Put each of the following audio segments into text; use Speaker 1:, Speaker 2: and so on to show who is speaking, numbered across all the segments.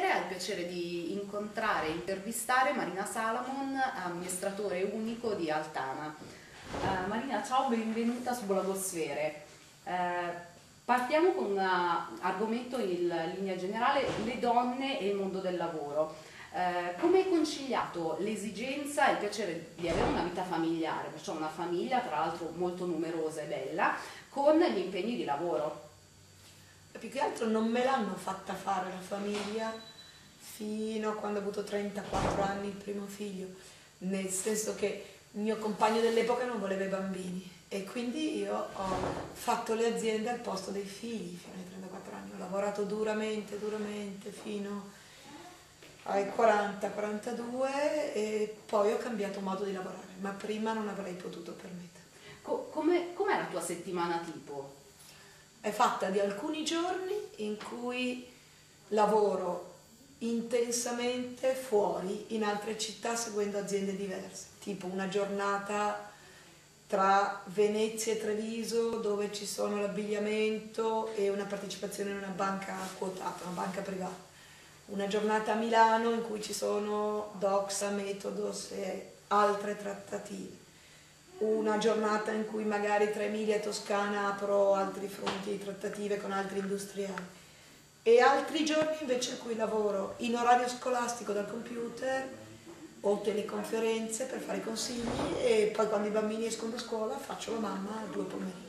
Speaker 1: sera ho il piacere di incontrare e intervistare Marina Salamon, amministratore unico di Altana. Uh, Marina, ciao, benvenuta su Blogosfere. Uh, partiamo con un argomento in linea generale, le donne e il mondo del lavoro. Uh, come hai conciliato l'esigenza e il piacere di avere una vita familiare, perciò una famiglia tra l'altro molto numerosa e bella, con gli impegni di lavoro?
Speaker 2: Più che altro non me l'hanno fatta fare la famiglia fino a quando ho avuto 34 anni il primo figlio, nel senso che il mio compagno dell'epoca non voleva i bambini e quindi io ho fatto le aziende al posto dei figli fino ai 34 anni, ho lavorato duramente, duramente fino ai 40-42 e poi ho cambiato modo di lavorare, ma prima non avrei potuto permettere.
Speaker 1: come, com'è la tua settimana tipo?
Speaker 2: È fatta di alcuni giorni in cui lavoro intensamente fuori in altre città seguendo aziende diverse, tipo una giornata tra Venezia e Treviso dove ci sono l'abbigliamento e una partecipazione in una banca quotata, una banca privata. Una giornata a Milano in cui ci sono Doxa, Metodos e altre trattative una giornata in cui magari tra Emilia e Toscana apro altri fronti di trattative con altri industriali e altri giorni invece in cui lavoro in orario scolastico dal computer o teleconferenze per fare consigli e poi quando i bambini escono da scuola faccio la mamma due pomeriggi.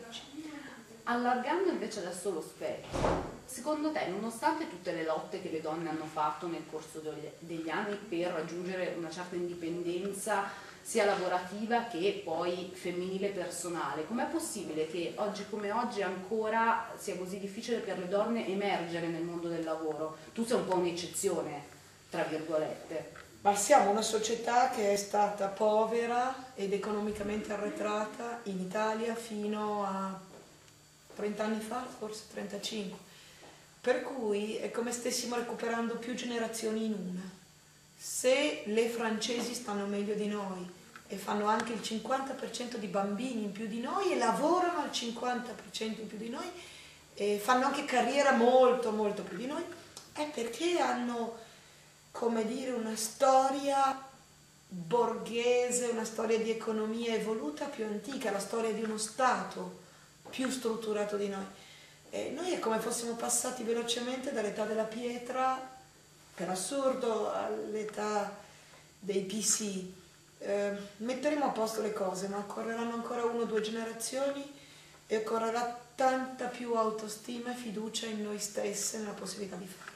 Speaker 1: Allargando invece adesso lo spettro, secondo te nonostante tutte le lotte che le donne hanno fatto nel corso degli anni per raggiungere una certa indipendenza sia lavorativa che poi femminile personale. Com'è possibile che oggi come oggi ancora sia così difficile per le donne emergere nel mondo del lavoro? Tu sei un po' un'eccezione, tra virgolette.
Speaker 2: Ma siamo una società che è stata povera ed economicamente arretrata in Italia fino a 30 anni fa, forse 35. Per cui è come stessimo recuperando più generazioni in una se le francesi stanno meglio di noi e fanno anche il 50% di bambini in più di noi e lavorano al 50% in più di noi e fanno anche carriera molto molto più di noi, è perché hanno, come dire, una storia borghese, una storia di economia evoluta più antica, la storia di uno Stato più strutturato di noi. E noi è come fossimo passati velocemente dall'età della pietra per assurdo all'età dei PC eh, metteremo a posto le cose, ma occorreranno ancora una o due generazioni e occorrerà tanta più autostima e fiducia in noi stessi nella possibilità di farcela.